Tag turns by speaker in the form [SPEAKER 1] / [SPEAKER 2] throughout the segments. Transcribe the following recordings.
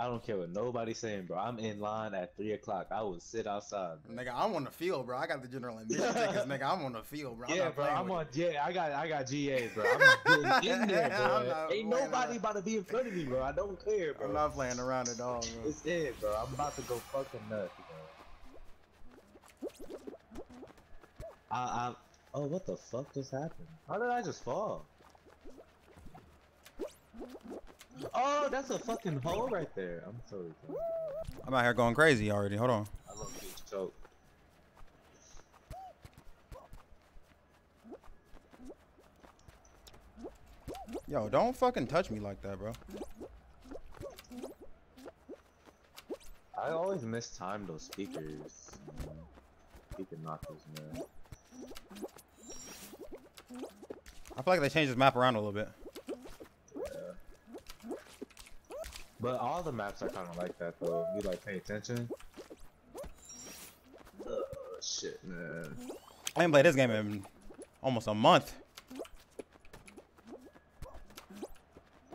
[SPEAKER 1] I don't care what nobody's saying, bro. I'm in line at three o'clock. I will sit outside. Bro.
[SPEAKER 2] Nigga, I'm on the field, bro. I got the general admission tickets, nigga. I'm on the field, bro. I'm
[SPEAKER 1] yeah, bro. I'm on.
[SPEAKER 2] it.
[SPEAKER 1] Yeah, I got. I got GA, bro. I'm getting in there, bro. Ain't nobody
[SPEAKER 2] around.
[SPEAKER 1] about to be in front of me, bro. I don't care, bro.
[SPEAKER 2] I'm not playing around at all, bro.
[SPEAKER 1] It's it, bro. I'm about to go fucking nuts, bro. I, I. Oh, what the fuck just happened? How did I just fall? Oh, that's a fucking hole right there. I'm sorry. bro.
[SPEAKER 2] I'm out here going crazy already. Hold on.
[SPEAKER 1] I love you, choke.
[SPEAKER 2] Yo, don't fucking touch me like that, bro.
[SPEAKER 1] I always mistime those speakers. man. Speaker knockers, man.
[SPEAKER 2] I feel like they changed this map around a little bit.
[SPEAKER 1] But all the maps are kind of like that, though. You like pay attention. Oh shit, man.
[SPEAKER 2] I ain't played this game in almost a month.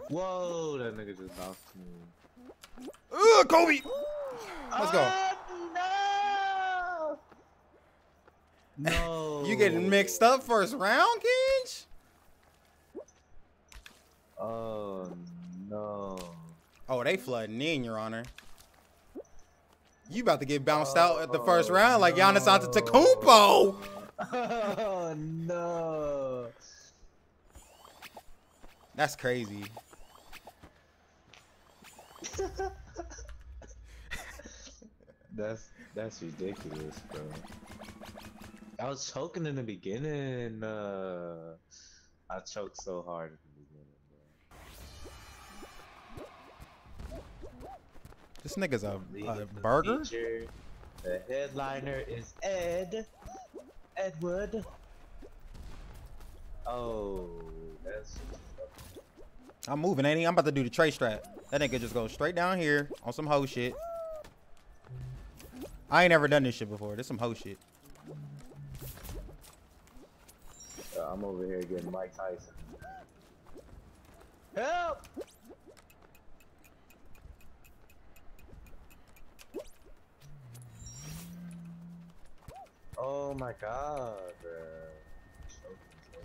[SPEAKER 1] Whoa, that nigga just bounced me.
[SPEAKER 2] Ugh, Kobe! Let's go.
[SPEAKER 1] Ah, no! No.
[SPEAKER 2] You getting mixed up first round, Kinch?
[SPEAKER 1] Oh no.
[SPEAKER 2] Oh, they flooding in, Your Honor. You about to get bounced out at the first round like Giannis Antetokounmpo.
[SPEAKER 1] Oh no.
[SPEAKER 2] That's crazy.
[SPEAKER 1] That's that's ridiculous, bro. I was choking in the beginning. Uh, I choked so hard
[SPEAKER 2] This nigga's a, a burger?
[SPEAKER 1] feature, The headliner is Ed. Edward. Oh, that's.
[SPEAKER 2] I'm moving, ain't he? I'm about to do the tray strat. That nigga just goes straight down here on some hoe shit. I ain't never done this shit before. This some hoe shit.
[SPEAKER 1] Uh, I'm over here getting Mike Tyson. Help! Oh my god, bro. Choking so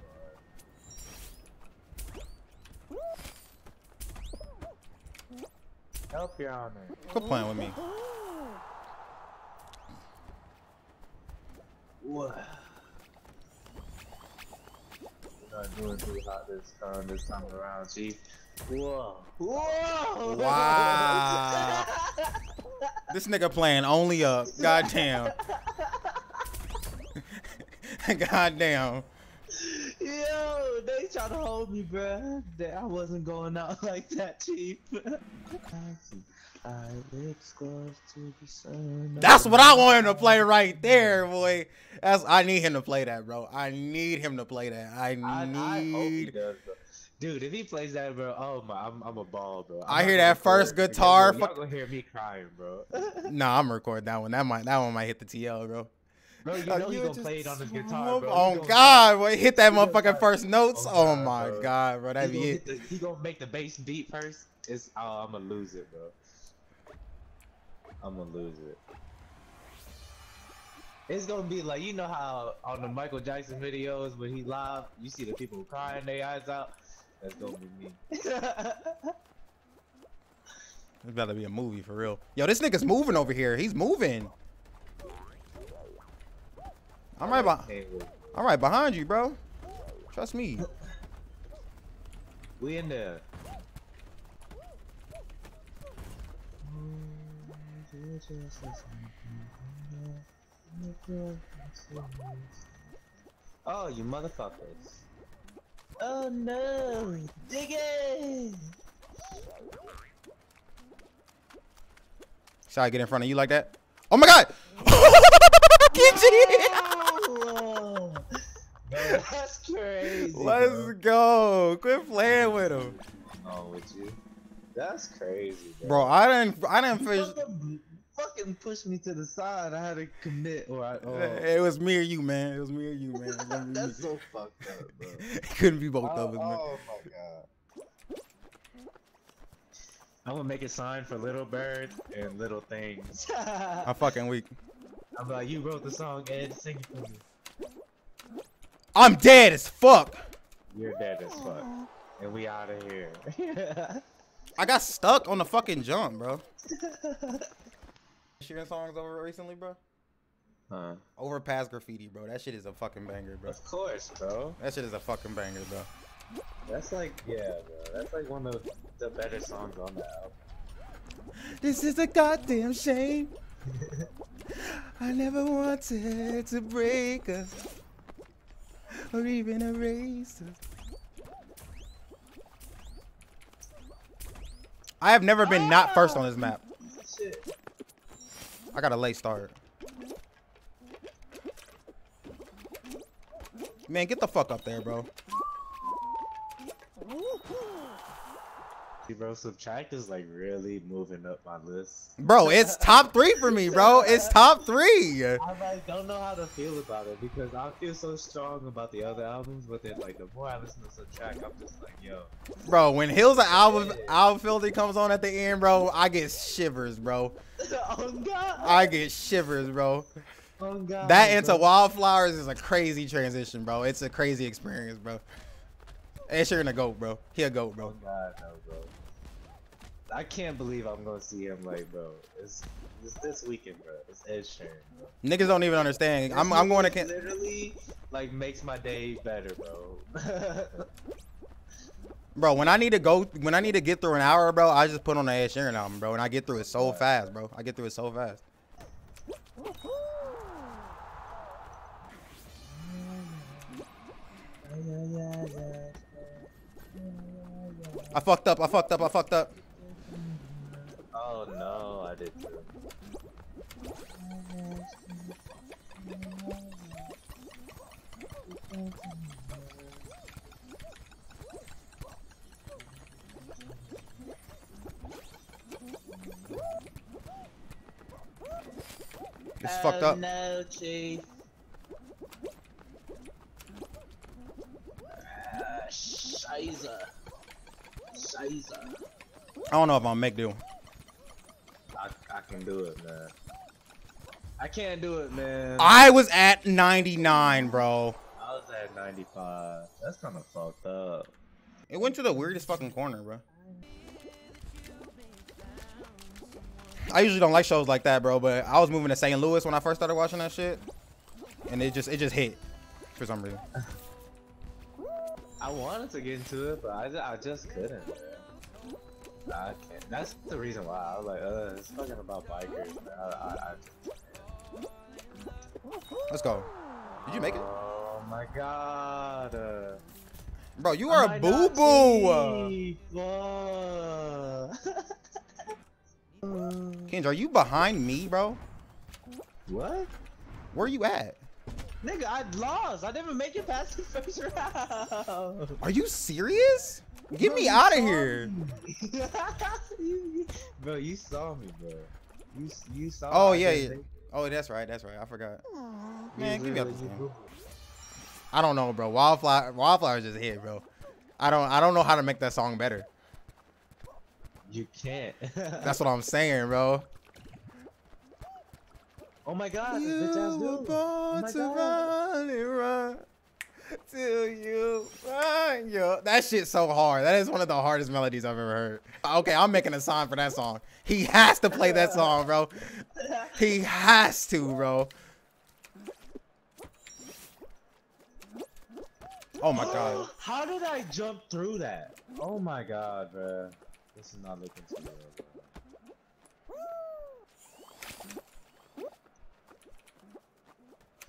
[SPEAKER 1] hard. Help your honor.
[SPEAKER 2] Quit playing with me.
[SPEAKER 1] What? Not doing too hot this time, this time around, Chief. Whoa. Whoa!
[SPEAKER 2] Wow. This nigga playing only up. Goddamn. Goddamn.
[SPEAKER 1] Yo, they try to hold me, bruh. That I wasn't going out like that, Chief. Eyelids close to the sun.
[SPEAKER 2] That's what I want him to play right there, boy. That's I need him to play that, bro. I need him to play that. I
[SPEAKER 1] I, I hope he
[SPEAKER 2] need.
[SPEAKER 1] does, bro. Dude, if he plays that, bro, oh my, I'm, I'm a ball, bro.
[SPEAKER 2] I
[SPEAKER 1] I'm
[SPEAKER 2] hear that first guitar
[SPEAKER 1] Y'all
[SPEAKER 2] fuck-
[SPEAKER 1] gonna hear me crying, bro.
[SPEAKER 2] Nah, I'm recording that one. That might that one might hit the TL, bro.
[SPEAKER 1] Bro, you
[SPEAKER 2] Oh,
[SPEAKER 1] know he
[SPEAKER 2] you
[SPEAKER 1] gonna play it on his guitar, bro.
[SPEAKER 2] Oh God, boy, hit that motherfucking first notes.
[SPEAKER 1] Oh,
[SPEAKER 2] Oh my
[SPEAKER 1] bro.
[SPEAKER 2] God, bro,
[SPEAKER 1] gonna,
[SPEAKER 2] be it.
[SPEAKER 1] the, he gonna make the bass beat first. It's oh, I'm gonna lose it, bro. I'm gonna lose it. It's gonna be like you know how on the Michael Jackson videos when he live, you see the people crying their eyes out. That's gonna be me.
[SPEAKER 2] It's about to be a movie for real. Yo, this nigga's moving over here. He's moving. I'm right behind. I'm right behind you, bro. Trust me.
[SPEAKER 1] we in there. Oh, you motherfuckers. Oh no! Dig it!
[SPEAKER 2] Should I get in front of you like that? Oh my God! Kenji!
[SPEAKER 1] Oh, that's crazy.
[SPEAKER 2] Let's
[SPEAKER 1] bro.
[SPEAKER 2] go. Quit playing with him,
[SPEAKER 1] Oh, with you? That's crazy, bro.
[SPEAKER 2] bro. I didn't. I didn't finish.
[SPEAKER 1] fucking, fucking push me to the side. I had to commit, or I. Oh.
[SPEAKER 2] It was me or you, man. It was me or you, man. It was gonna be
[SPEAKER 1] That's
[SPEAKER 2] me.
[SPEAKER 1] so fucked up, bro.
[SPEAKER 2] It couldn't be both
[SPEAKER 1] oh,
[SPEAKER 2] of us, man.
[SPEAKER 1] Oh, oh my god. I'm gonna make a sign for Little Bird and Little Things.
[SPEAKER 2] I'm fucking weak.
[SPEAKER 1] I'm like, you wrote the song, Ed, sing it for me.
[SPEAKER 2] I'm dead as fuck.
[SPEAKER 1] You're dead as fuck. And we out of here.
[SPEAKER 2] I got stuck on the fucking jump, bro. Shooting songs over recently, bro?
[SPEAKER 1] Huh?
[SPEAKER 2] Overpass graffiti, bro. That shit is a fucking banger, bro.
[SPEAKER 1] Of course, bro.
[SPEAKER 2] That shit is a fucking banger, bro.
[SPEAKER 1] That's like, yeah, bro. That's like one of the better songs on the album.
[SPEAKER 2] This is a goddamn shame. I never wanted to break us or even erase us. I have never been not first on this map. I got a late start. Man, get the fuck up there, bro.
[SPEAKER 1] Bro, subtract is like really moving up my list.
[SPEAKER 2] Bro, it's top three for me, bro. It's top three.
[SPEAKER 1] I like don't know how to feel about it because I feel so strong about the other albums, but then like the more I listen to subtract, I'm just like, yo.
[SPEAKER 2] Bro, when Hills of Aberfeldy comes on at the end, bro, I get shivers, bro.
[SPEAKER 1] oh god.
[SPEAKER 2] I get shivers, bro.
[SPEAKER 1] Oh god.
[SPEAKER 2] That into
[SPEAKER 1] bro.
[SPEAKER 2] Wildflowers is a crazy transition, bro. It's a crazy experience, bro. Ed Sheeran a goat, bro. He a goat,
[SPEAKER 1] Oh
[SPEAKER 2] bro.
[SPEAKER 1] god, no, bro. I can't believe I'm gonna see him like, bro. It's, it's this weekend, bro. It's Ed Sheeran, bro.
[SPEAKER 2] Niggas don't even understand. I'm, I'm going to.
[SPEAKER 1] literally like makes my day better, bro.
[SPEAKER 2] Bro, when I need to go, when I need to get through an hour, bro, I just put on the Ed Sheeran album, bro, and I get through it so oh, fast, bro. I get through it so fast. I fucked up. I fucked up. I fucked up.
[SPEAKER 1] oh no, I did too.
[SPEAKER 2] It's fucked up.
[SPEAKER 1] Oh, No, chief. Scheiße.
[SPEAKER 2] I don't know if I'll make do.
[SPEAKER 1] I, I can do it, man. I can't do it, man.
[SPEAKER 2] I was at 99, bro.
[SPEAKER 1] I was at 95. That's kind of fucked up.
[SPEAKER 2] It went to the weirdest fucking corner, bro. I usually don't like shows like that, bro, but I was moving to St. Louis when I first started watching that shit, and it just it just hit for some reason.
[SPEAKER 1] I wanted to get into it, but I, ju- I just couldn't, man. I can't. That's the reason why. I was like, uh, it's fucking about bikers. I, I,
[SPEAKER 2] Let's go. Did you make it,
[SPEAKER 1] Oh my god. Uh,
[SPEAKER 2] bro? You are a boo boo. Kenj, are you behind me, bro?
[SPEAKER 1] what?
[SPEAKER 2] Where are you at?
[SPEAKER 1] Nigga, I lost. I didn't make it past the first round.
[SPEAKER 2] Are you serious? Get
[SPEAKER 1] Bro,
[SPEAKER 2] me out of here.
[SPEAKER 1] bro, you saw me, bro. You you saw.
[SPEAKER 2] Oh,
[SPEAKER 1] I
[SPEAKER 2] yeah, yeah. Oh, that's right. That's right. I forgot.
[SPEAKER 1] you
[SPEAKER 2] Man, give me up
[SPEAKER 1] literally-
[SPEAKER 2] this game. I don't know, bro. Wildflower, Wildflower just hit, bro. I don't, I don't know how to make that song better.
[SPEAKER 1] You can't.
[SPEAKER 2] That's what I'm saying, bro.
[SPEAKER 1] Oh my god, this bitch ass
[SPEAKER 2] You were born
[SPEAKER 1] Oh my
[SPEAKER 2] to
[SPEAKER 1] God.
[SPEAKER 2] run and run till you ah, your. That shit's so hard. That is one of the hardest melodies I've ever heard. Okay, I'm making a song for that song. He has to play that song, bro. He has to, bro. Oh my god.
[SPEAKER 1] How did I jump through that? Oh my god, bro. This is not looking too good, bro.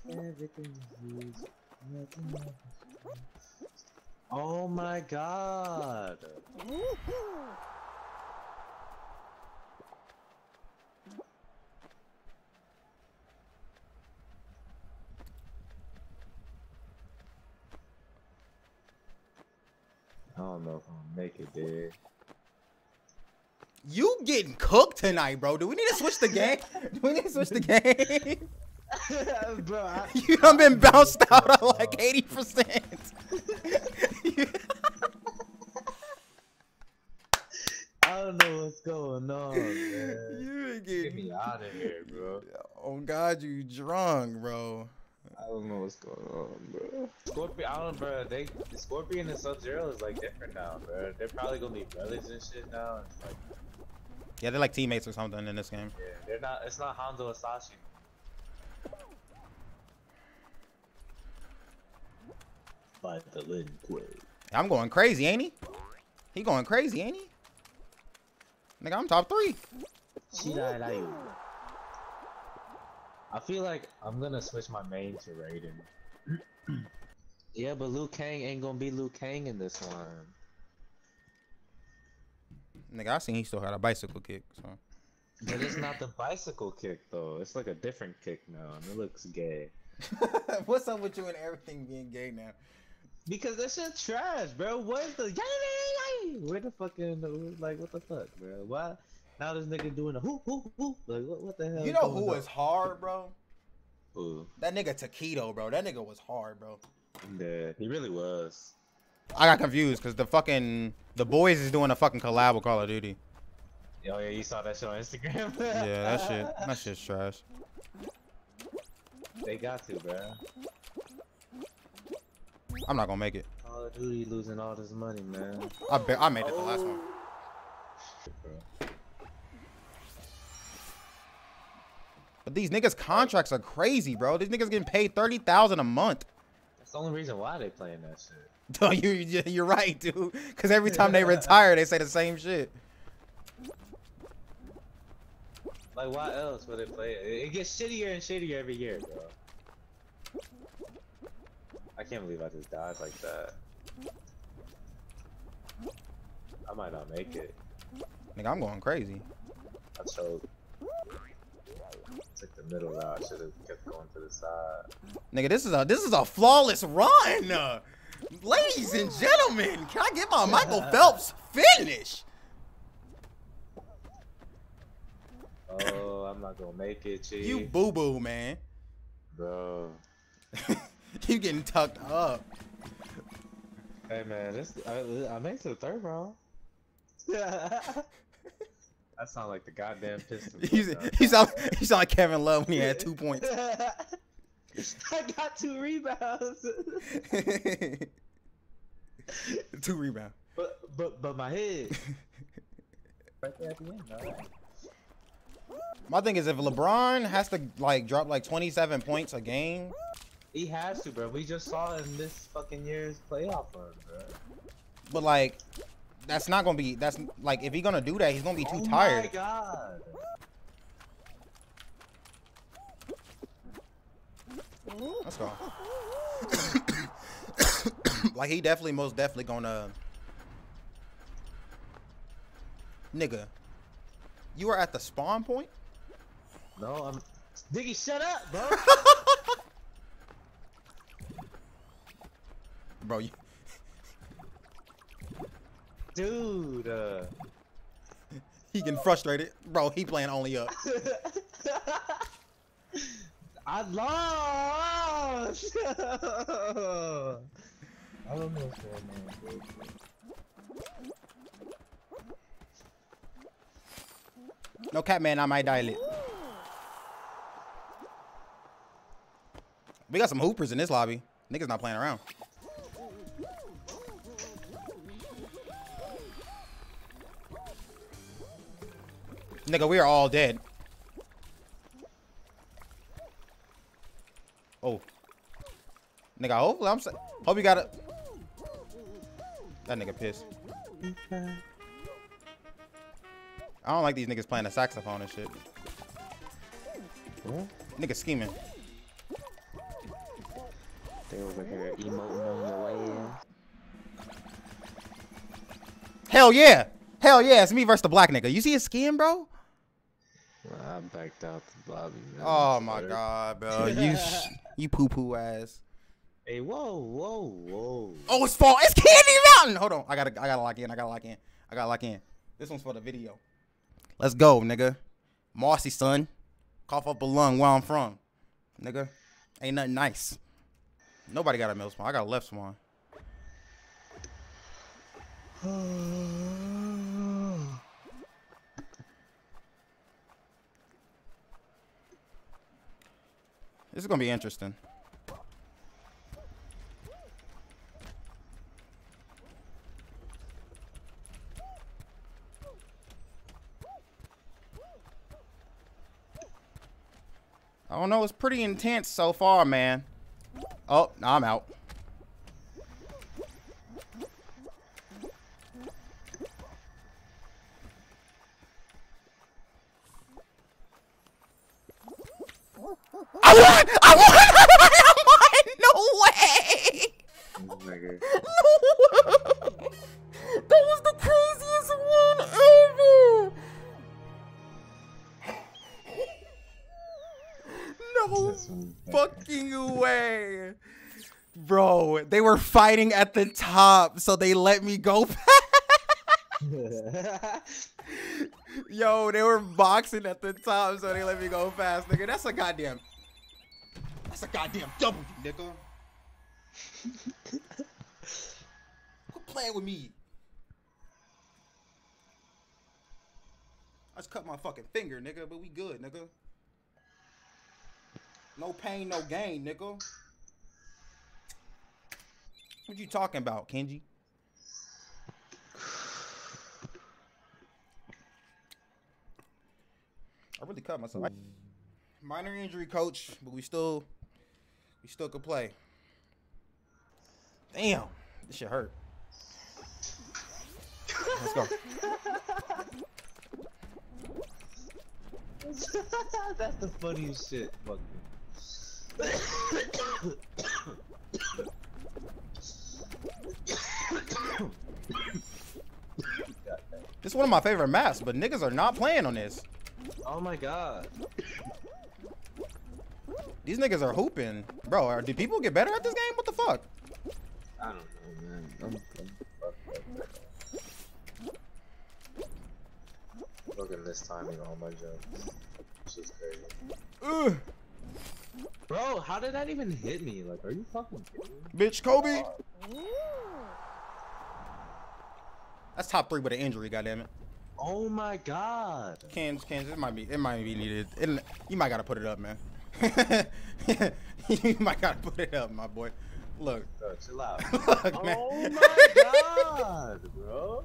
[SPEAKER 1] Everything's used. nothing. Oh my god. I don't know if I'm gonna make it, dude.
[SPEAKER 2] You getting cooked tonight, bro. Do we need to switch the game? Do we need to switch the game?
[SPEAKER 1] Bro, I,
[SPEAKER 2] You done been bounced out at like 80%.
[SPEAKER 1] I don't know what's going on, man?
[SPEAKER 2] You ain't
[SPEAKER 1] Get me out of here, bro.
[SPEAKER 2] Oh God, you drunk, bro.
[SPEAKER 1] I don't know what's going on, bro. Scorpion, I don't, bro. They Scorpion and Sub Zero is like different now, bro. They're probably gonna be brothers and shit now. It's like,
[SPEAKER 2] Yeah, they're like teammates or something in this game.
[SPEAKER 1] yeah, they're not. It's not Hanzo Hasashi. Fight the Lin Kuei.
[SPEAKER 2] I'm going crazy, ain't he? He going crazy, ain't he? Nigga, I'm top three.
[SPEAKER 1] I feel like I'm gonna switch my main to Raiden. yeah, but Liu Kang ain't gonna be Liu Kang in this one.
[SPEAKER 2] Nigga, I seen he still had a bicycle kick. So
[SPEAKER 1] But it's not the bicycle kick though. It's like a different kick now, and it looks gay.
[SPEAKER 2] what's up with you and everything being gay now?
[SPEAKER 1] Because that shit trash, bro. What is the where the fucking like what the fuck, bro? Why now this nigga doing a whoop whoop whoop? Like what, what the hell?
[SPEAKER 2] You know
[SPEAKER 1] going
[SPEAKER 2] who was hard, bro?
[SPEAKER 1] Who?
[SPEAKER 2] That nigga Taquito, bro. That nigga was hard, bro.
[SPEAKER 1] Yeah, he really was.
[SPEAKER 2] I got confused because the fucking the boys is doing a fucking collab with Call of Duty.
[SPEAKER 1] Oh yeah, you saw that shit on Instagram.
[SPEAKER 2] Yeah, that shit, that shit's trash.
[SPEAKER 1] They got to, bro.
[SPEAKER 2] I'm not gonna make it.
[SPEAKER 1] Call of Duty losing all this money, man.
[SPEAKER 2] I bet I made it the last
[SPEAKER 1] oh. one.
[SPEAKER 2] But these niggas contracts are crazy, bro. These niggas getting paid thirty thousand a month.
[SPEAKER 1] That's the only reason why they playing that shit.
[SPEAKER 2] No, you you- you're right, dude. Because every time they retire, they say the same shit.
[SPEAKER 1] Like, why else would they play it? It gets shittier and shittier every year, bro. I can't believe I just died like that. I might not make it.
[SPEAKER 2] Nigga, I'm going crazy.
[SPEAKER 1] I choked. Took the middle route. I should have kept going to the side.
[SPEAKER 2] Nigga, this is a this is a flawless run. Uh, ladies and gentlemen, can I get my Michael Phelps finish?
[SPEAKER 1] Oh, I'm not gonna make it, Chief.
[SPEAKER 2] You boo boo, man.
[SPEAKER 1] Bro.
[SPEAKER 2] you getting tucked up.
[SPEAKER 1] Hey, man, this I, I made it to the third round. that sound like the goddamn pistol.
[SPEAKER 2] He's, you sound like Kevin Love when he had two points.
[SPEAKER 1] I got two rebounds.
[SPEAKER 2] two rebounds.
[SPEAKER 1] but but but my head. right there at the end.
[SPEAKER 2] My thing is if LeBron has to like drop like 27 points a game,
[SPEAKER 1] He has to, bro. We just saw in this fucking year's playoff run, bro.
[SPEAKER 2] but like that's not gonna be that's like if he's gonna do that, he's gonna be too
[SPEAKER 1] oh
[SPEAKER 2] tired.
[SPEAKER 1] my god.
[SPEAKER 2] Let's go. like he definitely, most definitely gonna. Nigga, you are at the spawn point.
[SPEAKER 1] No, I'm. Diggy, shut up, bro.
[SPEAKER 2] Bro, you,
[SPEAKER 1] Dude. Uh...
[SPEAKER 2] he getting frustrated. Bro, he playing only up.
[SPEAKER 1] I lost. I don't know what's going on, bro.
[SPEAKER 2] No cap, man. I might dial it. We got some hoopers in this lobby. Niggas not playing around. Nigga, we are all dead. Oh. Nigga, hopefully I'm. Hope you got it. That nigga pissed. I don't like these niggas playing the saxophone and shit.
[SPEAKER 1] What?
[SPEAKER 2] Nigga scheming.
[SPEAKER 1] They over here emoting on your way in.
[SPEAKER 2] Hell yeah. Hell yeah. It's me versus the black nigga. You see his skin, bro?
[SPEAKER 1] I backed out the lobby. Man.
[SPEAKER 2] Oh my
[SPEAKER 1] Sorry.
[SPEAKER 2] god, bro. You sh- you poo poo ass.
[SPEAKER 1] Hey, whoa, whoa, whoa.
[SPEAKER 2] Oh, it's fall. It's Candy Mountain. Hold on. I gotta I gotta lock in. I gotta lock in. I gotta lock in. This one's for the video. Let's go, nigga. Marcy, son. Cough up a lung where I'm from. Nigga. Ain't nothing nice. Nobody got a middle spawn. I got a left spawn. This is gonna be interesting. I don't know. It's pretty intense so far, man. Oh, I'm out. Fighting at the top, so they let me go Yo, they were boxing at the top, so they let me go fast, nigga. That's a goddamn. That's a goddamn W, nigga. Quit playing with me. I just cut my fucking finger, nigga, but we good, nigga. No pain, no gain, nigga. What you talking about, Kenji? I really cut myself. Minor injury, coach, but we still, we still could play. Damn, this shit hurt. Let's go.
[SPEAKER 1] That's the funniest shit. Fuck
[SPEAKER 2] is one of my favorite maps, but niggas are not playing on this.
[SPEAKER 1] Oh my god.
[SPEAKER 2] These niggas are hooping. Bro, are, do people get better at this game? What the fuck?
[SPEAKER 1] I don't know, man. I'm, I'm Look at this timing on my. This is crazy. Ugh. Bro, how did that even hit me? Like, are you fucking kidding
[SPEAKER 2] me? Bitch, Kobe! That's top three with an injury, goddammit.
[SPEAKER 1] Oh my god.
[SPEAKER 2] Cans, cans, it might be, it might be needed. It, you might gotta put it up, man. you might gotta put it up, my boy. Look.
[SPEAKER 1] Bro, chill out. Look, man. Oh my god, bro.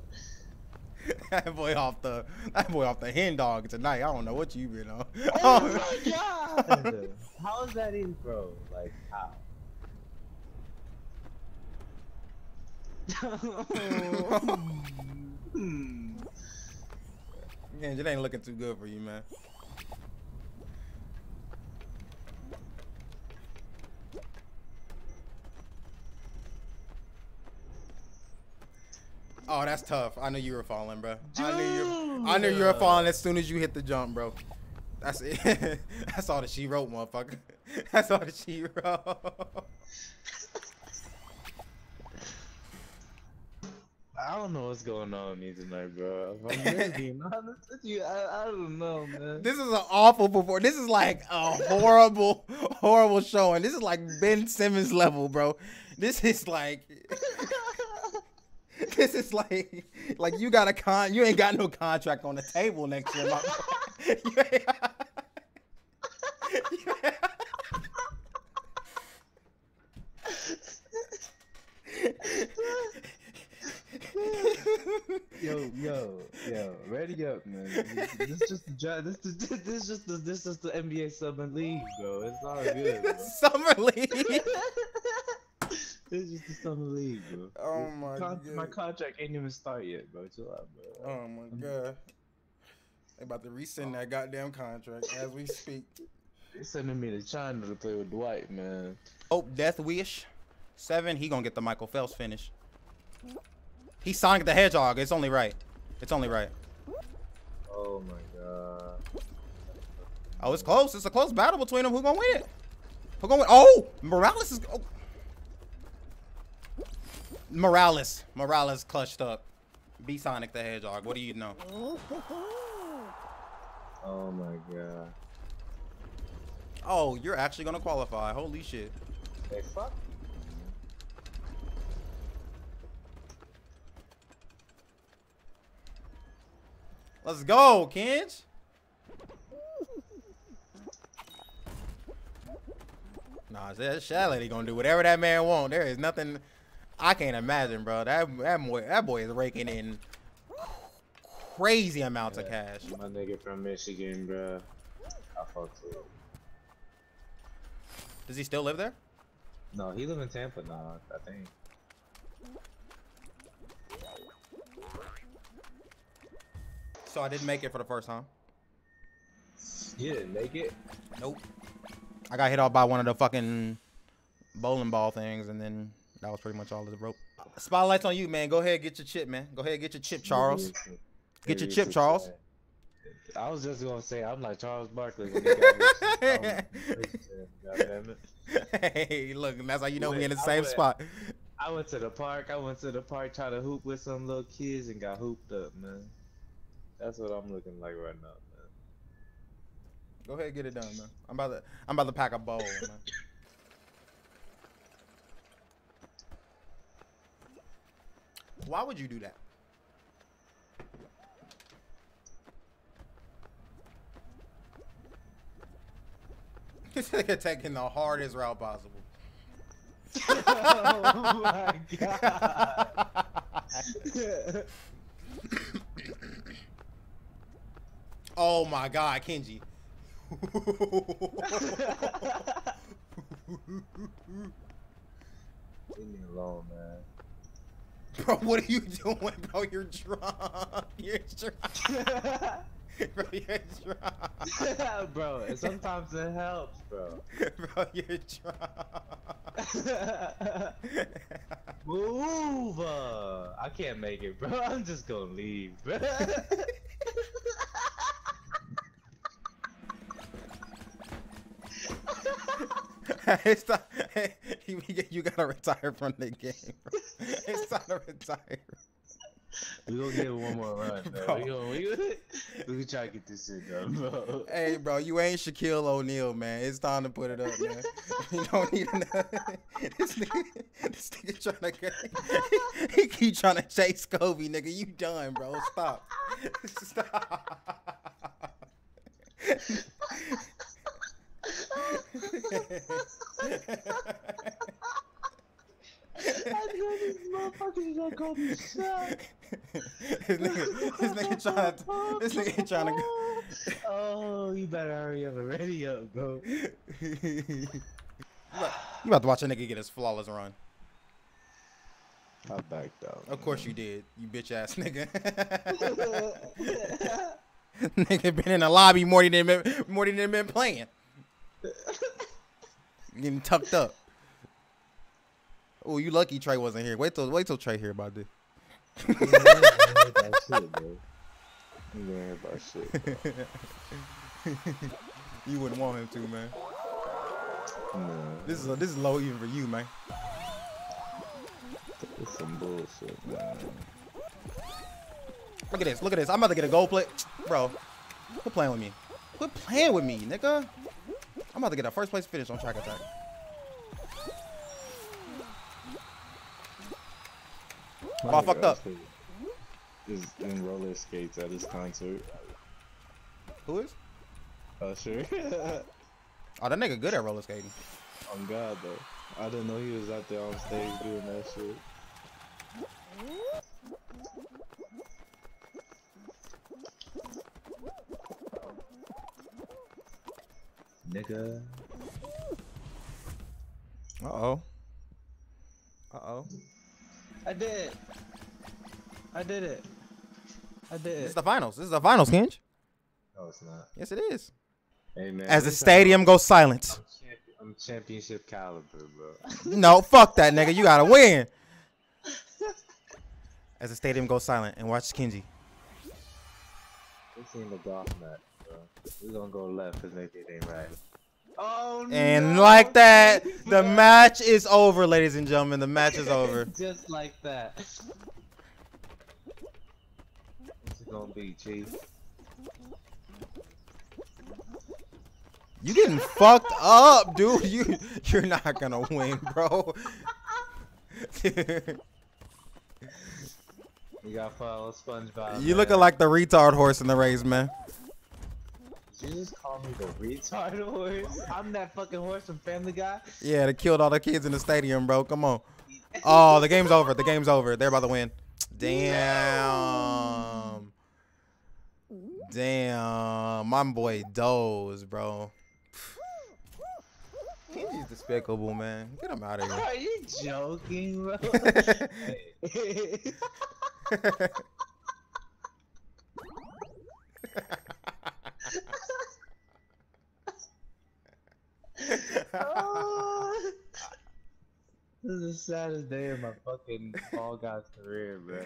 [SPEAKER 2] that boy off the that boy off the hen dog tonight. I don't know what you been on.
[SPEAKER 1] Oh my god! how is that in, bro? Like how?
[SPEAKER 2] Hmm. Man, it ain't looking too good for you, man. Oh, that's tough. I knew you were falling, bro. Dude. I knew you. I knew you were falling as soon as you hit the jump, bro. That's it. that's all that she wrote, motherfucker. That's all that she wrote.
[SPEAKER 1] I don't know what's going on with me tonight, bro. If I'm really being honest with you, I, I don't know, man.
[SPEAKER 2] This is an awful performance. This is like a horrible, horrible showing. This is like Ben Simmons level, bro. This is like. this is like, like you got a con. You ain't got no contract on the table next year, my
[SPEAKER 1] yo, yo, yo, ready up, man. This, is just the this this this just the this is the NBA summer league, bro. It's all good. Bro.
[SPEAKER 2] Summer league.
[SPEAKER 1] it's just the summer league, bro.
[SPEAKER 2] Oh my Con god.
[SPEAKER 1] My contract ain't even start yet, bro. Chill out, bro.
[SPEAKER 2] Oh my god. They about to rescind that goddamn contract as we speak.
[SPEAKER 1] They sending me to China to play with Dwight, man.
[SPEAKER 2] Oh, Death Wish. Seven, he gonna get the Michael Phelps finish. He's Sonic the Hedgehog. It's only right. It's only right.
[SPEAKER 1] Oh my god.
[SPEAKER 2] Oh, it's close. It's a close battle between them. Who gonna win it? Who gonna win? Oh, Morales is. Oh. Morales. Morales clutched up. Be Sonic the Hedgehog. What do you know?
[SPEAKER 1] Oh my god.
[SPEAKER 2] Oh, you're actually gonna qualify. Holy shit.
[SPEAKER 1] Hey, fuck.
[SPEAKER 2] Let's go, kids. Nah, that, that lady gonna do whatever that man want. There is nothing I can't imagine, bro. That that boy that boy is raking in crazy amounts
[SPEAKER 1] yeah,
[SPEAKER 2] of cash.
[SPEAKER 1] My nigga from Michigan, bro. I fuck with.
[SPEAKER 2] Does he still live there?
[SPEAKER 1] No, he live in Tampa now. I think.
[SPEAKER 2] So I didn't make it for the first time.
[SPEAKER 1] You didn't make it?
[SPEAKER 2] Nope. I got hit off by one of the fucking bowling ball things, and then that was pretty much all of the rope. Spotlight's on you, man. Go ahead, get your chip, man. Go ahead, get your chip, Charles. Get your chip, Charles.
[SPEAKER 1] I was just gonna say I'm like Charles Barkley. When he got
[SPEAKER 2] hey, look, that's how you know we in the same went, spot.
[SPEAKER 1] I went to the park. I went to the park trying to hoop with some little kids and got hooped up, man. That's what I'm looking like right now, man.
[SPEAKER 2] Go ahead, get it done, man. I'm about to I'm about to pack a bowl, man. Why would you do that? This nigga taking the hardest route possible. oh my god. Oh my god, Kenji.
[SPEAKER 1] Leave me alone, man.
[SPEAKER 2] Bro, what are you doing, bro? You're drunk. You're drunk. bro, you're drunk.
[SPEAKER 1] bro, sometimes it helps, bro.
[SPEAKER 2] bro, you're drunk.
[SPEAKER 1] Move! Uh, I can't make it, bro. I'm just gonna leave, bro.
[SPEAKER 2] it's time, you, you gotta retire from the game, bro. It's time to retire.
[SPEAKER 1] We gonna give it one more run, bro. We gonna, we gonna, we gonna try to get this shit done, bro.
[SPEAKER 2] Hey, bro, you ain't Shaquille O'Neal, man. It's time to put it up, man. you don't need another. this nigga, this nigga trying to, he keep trying to chase Kobe, nigga. You done, bro. Stop. Stop.
[SPEAKER 1] I know these motherfuckers are called me Shaq.
[SPEAKER 2] this nigga, this nigga trying to, this nigga trying to go.
[SPEAKER 1] Oh, you better hurry up and ready up, bro.
[SPEAKER 2] you about to watch a nigga get his flawless run.
[SPEAKER 1] I backed out.
[SPEAKER 2] Of course you did, you bitch ass nigga. nigga been in the lobby more than been, more than been playing. Getting tucked up. Oh, you lucky Trey wasn't here. Wait till wait till Trey hear about this. you wouldn't want him to, man.
[SPEAKER 1] No.
[SPEAKER 2] This is a, this is low even for you, man.
[SPEAKER 1] Some bullshit, man.
[SPEAKER 2] Look at this. Look at this. I'm about to get a gold play, bro. Quit playing with me. Quit playing with me, nigga. I'm about to get a first place finish on track attack. Oh, I fucked up.
[SPEAKER 1] Is in roller skates at his concert.
[SPEAKER 2] Who is?
[SPEAKER 1] Usher.
[SPEAKER 2] oh, that nigga good at roller skating.
[SPEAKER 1] On God, though. I didn't know he was out there on stage doing that shit. Nigga.
[SPEAKER 2] Uh oh. Uh oh.
[SPEAKER 1] I did it. I did it. I did.
[SPEAKER 2] This is the finals. This is the finals, Kinch.
[SPEAKER 1] No, it's not.
[SPEAKER 2] Yes, it is.
[SPEAKER 1] Hey, man.
[SPEAKER 2] As the stadium goes silent.
[SPEAKER 1] I'm, champion, I'm championship caliber, bro.
[SPEAKER 2] no, fuck that, nigga. You gotta win. As the stadium goes silent and watch Kenji.
[SPEAKER 1] This ain't a golf match, bro. We're gonna go left because they ain't right. Oh,
[SPEAKER 2] and
[SPEAKER 1] no.
[SPEAKER 2] like that, the match is over, ladies and gentlemen. The match is over.
[SPEAKER 1] Just like that. Gonna be, Chief?
[SPEAKER 2] You getting fucked up, dude. You you're not gonna win, bro.
[SPEAKER 1] you got follow SpongeBob.
[SPEAKER 2] You looking like the retard horse in the race, man.
[SPEAKER 1] you just call me the retard horse? I'm that fucking horse from Family Guy.
[SPEAKER 2] Yeah, they killed all the kids in the stadium, bro. Come on. Oh, the game's over. The game's over. They're about to win. Damn. Damn. My boy Doze, bro. He's despicable, man. Get him out of here.
[SPEAKER 1] Are you joking, bro? oh. This is the saddest day of my fucking Fall Guys career, bro.